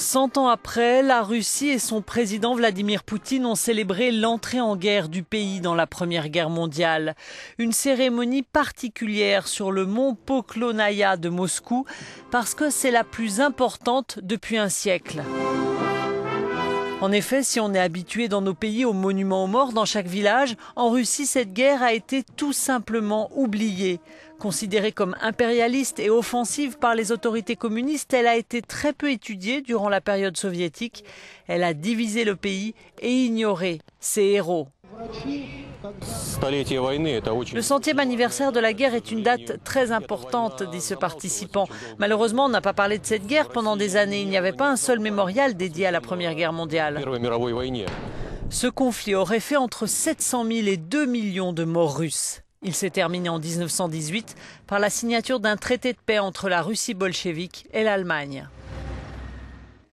Cent ans après, la Russie et son président Vladimir Poutine ont célébré l'entrée en guerre du pays dans la Première Guerre mondiale. Une cérémonie particulière sur le mont Poklonaya de Moscou parce que c'est la plus importante depuis un siècle. En effet, si on est habitué dans nos pays aux monuments aux morts dans chaque village, en Russie, cette guerre a été tout simplement oubliée. Considérée comme impérialiste et offensive par les autorités communistes, elle a été très peu étudiée durant la période soviétique. Elle a divisé le pays et ignoré ses héros. Le centième anniversaire de la guerre est une date très importante, dit ce participant. Malheureusement, on n'a pas parlé de cette guerre pendant des années. Il n'y avait pas un seul mémorial dédié à la Première Guerre mondiale. Ce conflit aurait fait entre 700 000 et 2 millions de morts russes. Il s'est terminé en 1918 par la signature d'un traité de paix entre la Russie bolchevique et l'Allemagne.